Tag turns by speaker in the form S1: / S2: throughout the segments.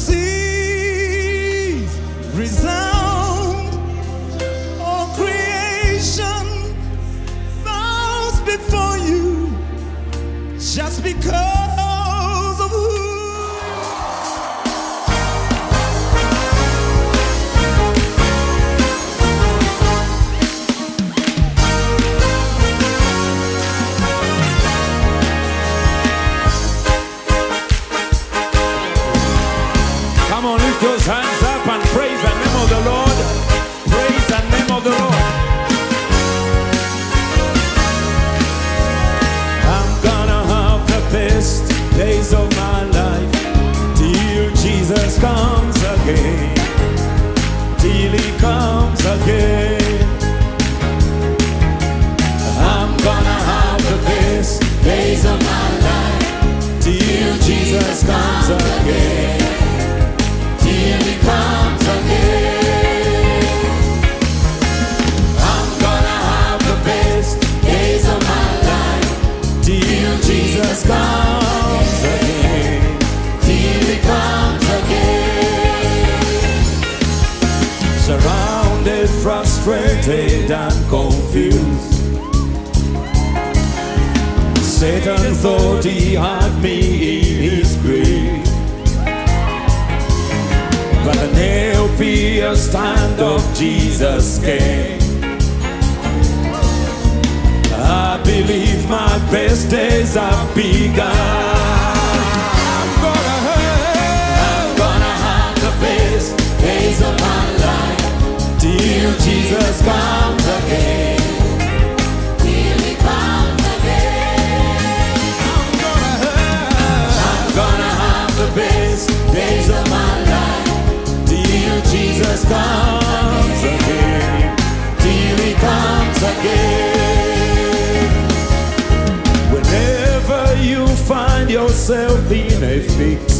S1: see confused. Satan thought he had me in his grip. But the nail pierced hand of Jesus came. I believe my best days have begun. days of my life till Jesus comes again. yourself in a fix.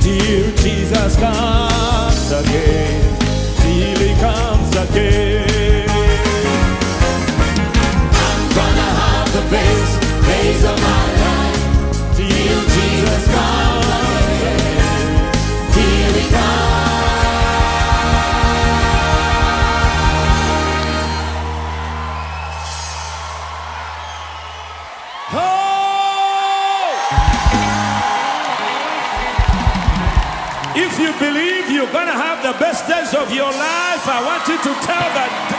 S1: Till Jesus comes again, till he comes again. I'm gonna have the best days of
S2: you believe you're going to have the best days of your life, I want you to tell that.